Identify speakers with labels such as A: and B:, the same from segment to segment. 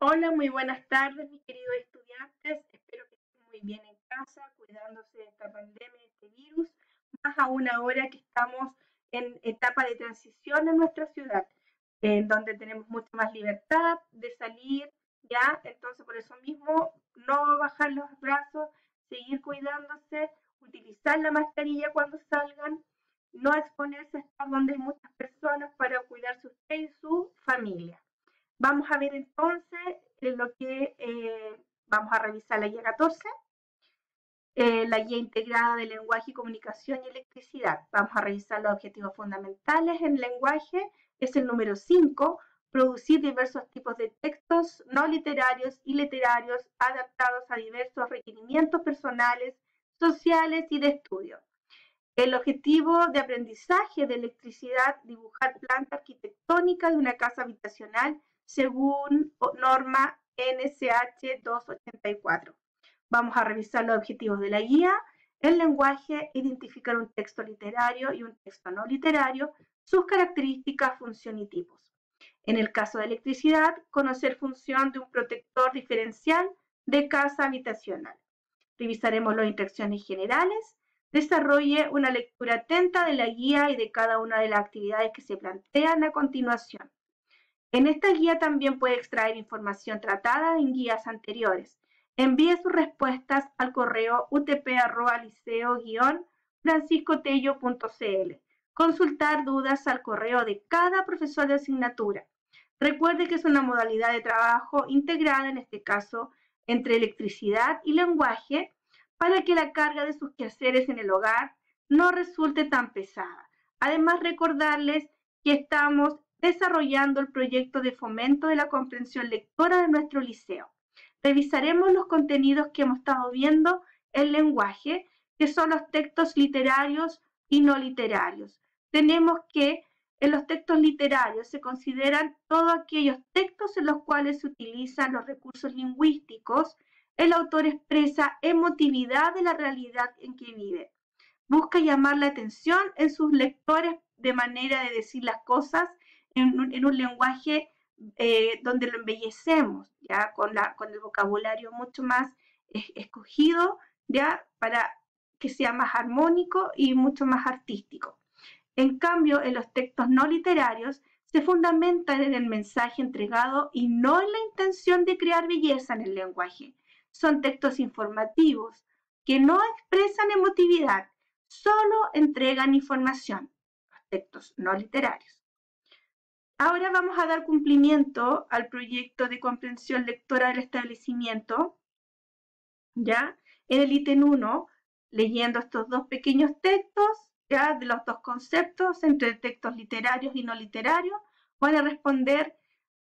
A: Hola, muy buenas tardes, mis queridos estudiantes. Espero que estén muy bien en casa, cuidándose de esta pandemia, de este virus, más aún ahora que estamos en etapa de transición en nuestra ciudad, en donde tenemos mucha más libertad de salir, ¿ya? Entonces, por eso mismo, no bajar los brazos, seguir cuidándose, utilizar la mascarilla cuando salgan, no exponerse a estar donde hay muchas personas para cuidarse usted y su familia. Vamos a ver entonces lo que eh, vamos a revisar la guía 14, eh, la guía integrada de lenguaje, comunicación y electricidad. Vamos a revisar los objetivos fundamentales en lenguaje. Es el número 5, producir diversos tipos de textos no literarios y literarios adaptados a diversos requerimientos personales, sociales y de estudio. El objetivo de aprendizaje de electricidad, dibujar planta arquitectónica de una casa habitacional según norma NSH 284. Vamos a revisar los objetivos de la guía, el lenguaje, identificar un texto literario y un texto no literario, sus características, función y tipos. En el caso de electricidad, conocer función de un protector diferencial de casa habitacional. Revisaremos las instrucciones generales. Desarrolle una lectura atenta de la guía y de cada una de las actividades que se plantean a continuación. En esta guía también puede extraer información tratada en guías anteriores. Envíe sus respuestas al correo utp-liceo-franciscotello.cl. Consultar dudas al correo de cada profesor de asignatura. Recuerde que es una modalidad de trabajo integrada, en este caso, entre electricidad y lenguaje, para que la carga de sus quehaceres en el hogar no resulte tan pesada. Además, recordarles que estamos desarrollando el proyecto de fomento de la comprensión lectora de nuestro liceo. Revisaremos los contenidos que hemos estado viendo en lenguaje, que son los textos literarios y no literarios. Tenemos que en los textos literarios se consideran todos aquellos textos en los cuales se utilizan los recursos lingüísticos. El autor expresa emotividad de la realidad en que vive. Busca llamar la atención en sus lectores de manera de decir las cosas en un, lenguaje eh, donde lo embellecemos, ya con, la, con el vocabulario mucho más escogido, ya para que sea más armónico y mucho más artístico. En cambio, en los textos no literarios se fundamentan en el mensaje entregado y no en la intención de crear belleza en el lenguaje. Son textos informativos que no expresan emotividad, solo entregan información. Los textos no literarios. Ahora vamos a dar cumplimiento al proyecto de comprensión lectora del establecimiento, ¿ya? En el ítem 1, leyendo estos dos pequeños textos, ¿ya? De los dos conceptos entre textos literarios y no literarios, van a responder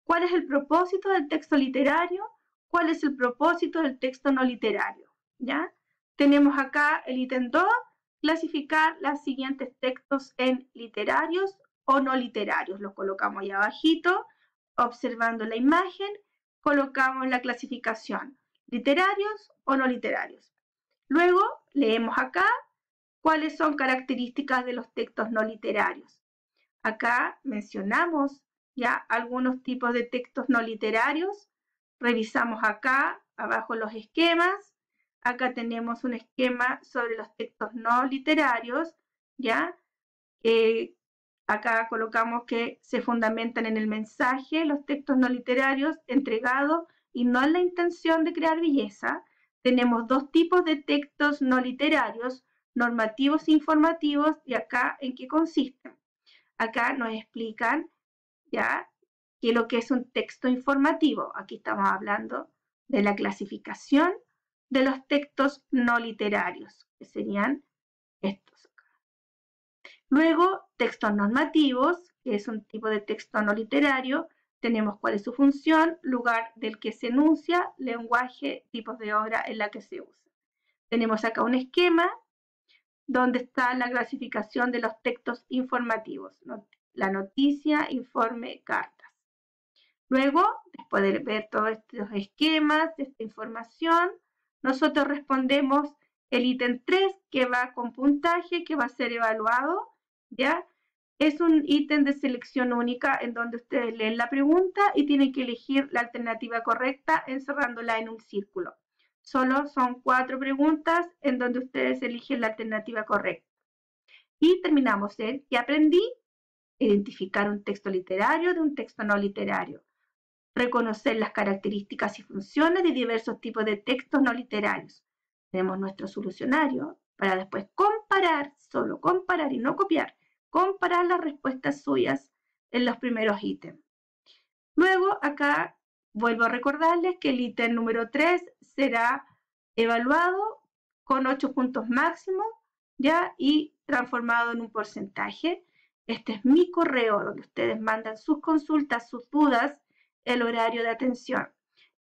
A: cuál es el propósito del texto literario, cuál es el propósito del texto no literario, ¿ya? Tenemos acá el ítem 2, clasificar los siguientes textos en literarios o no literarios. Los colocamos ahí abajito, observando la imagen, colocamos la clasificación, literarios o no literarios. Luego leemos acá cuáles son características de los textos no literarios. Acá mencionamos ya algunos tipos de textos no literarios. Revisamos acá abajo los esquemas. Acá tenemos un esquema sobre los textos no literarios, ¿ya? Eh, Acá colocamos que se fundamentan en el mensaje los textos no literarios entregados y no en la intención de crear belleza. Tenemos dos tipos de textos no literarios, normativos e informativos, y acá en qué consisten. Acá nos explican ya qué lo que es un texto informativo. Aquí estamos hablando de la clasificación de los textos no literarios, que serían estos. Luego, textos normativos, que es un tipo de texto no literario. Tenemos cuál es su función, lugar del que se enuncia, lenguaje, tipos de obra en la que se usa. Tenemos acá un esquema donde está la clasificación de los textos informativos, la noticia, informe, cartas. Luego, después de ver todos estos esquemas, esta información, nosotros respondemos el ítem 3 que va con puntaje, que va a ser evaluado ¿ya? es un ítem de selección única en donde ustedes leen la pregunta y tienen que elegir la alternativa correcta encerrándola en un círculo. Solo son cuatro preguntas en donde ustedes eligen la alternativa correcta. Y terminamos en que aprendí identificar un texto literario de un texto no literario, reconocer las características y funciones de diversos tipos de textos no literarios. Tenemos nuestro solucionario para después comparar, solo comparar y no copiar comparar las respuestas suyas en los primeros ítems. Luego, acá vuelvo a recordarles que el ítem número 3 será evaluado con 8 puntos máximos, ¿ya? Y transformado en un porcentaje. Este es mi correo donde ustedes mandan sus consultas, sus dudas, el horario de atención.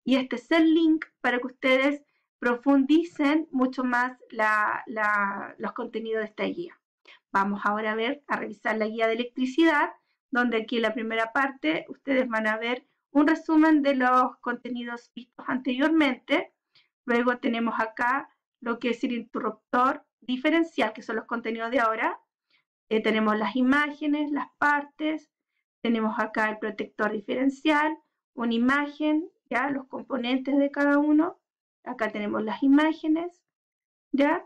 A: Y este es el link para que ustedes profundicen mucho más los contenidos de esta guía. Vamos ahora a ver, a revisar la guía de electricidad, donde aquí en la primera parte ustedes van a ver un resumen de los contenidos vistos anteriormente. Luego tenemos acá lo que es el interruptor diferencial, que son los contenidos de ahora. Eh, tenemos las imágenes, las partes. Tenemos acá el protector diferencial, una imagen, ya los componentes de cada uno. Acá tenemos las imágenes, ya.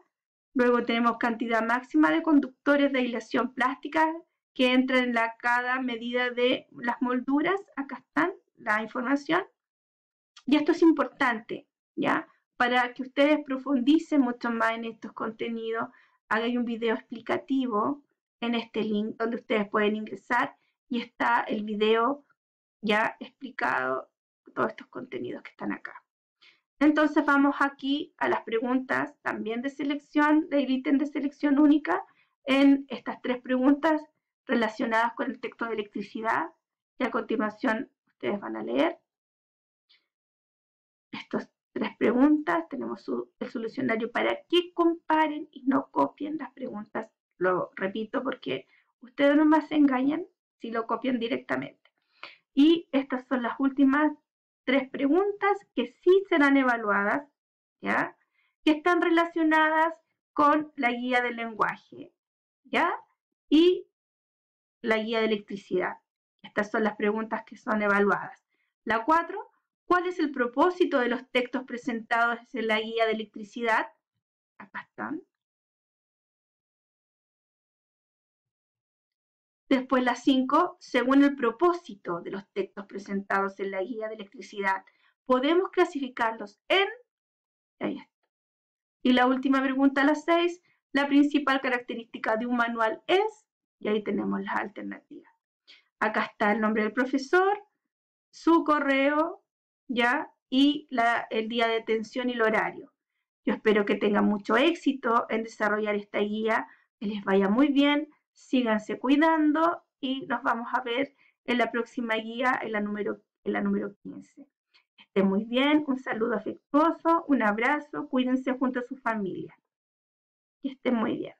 A: Luego tenemos cantidad máxima de conductores de aislación plástica que entran en la cada medida de las molduras. Acá están la información. Y esto es importante, ¿ya? Para que ustedes profundicen mucho más en estos contenidos, hagan un video explicativo en este link donde ustedes pueden ingresar y está el video ya explicado, todos estos contenidos que están acá. Entonces vamos aquí a las preguntas también de selección, del ítem de selección única, en estas tres preguntas relacionadas con el texto de electricidad. Y a continuación ustedes van a leer estas tres preguntas. Tenemos el solucionario para que comparen y no copien las preguntas. Lo repito porque ustedes no más se engañan si lo copian directamente. Y estas son las últimas tres preguntas que sí serán evaluadas, ¿ya? Que están relacionadas con la guía del lenguaje, ¿ya? Y la guía de electricidad. Estas son las preguntas que son evaluadas. La cuatro, ¿cuál es el propósito de los textos presentados en la guía de electricidad? Acá están. Después la 5, según el propósito de los textos presentados en la guía de electricidad, podemos clasificarlos en... Ahí está. Y la última pregunta, la 6, la principal característica de un manual es... Y ahí tenemos las alternativas. Acá está el nombre del profesor, su correo, ¿ya? Y el día de atención y el horario. Yo espero que tengan mucho éxito en desarrollar esta guía, que les vaya muy bien síganse cuidando y nos vamos a ver en la próxima guía, en la número, en la número 15. Estén muy bien, un saludo afectuoso, un abrazo, cuídense junto a su familia. Que estén muy bien.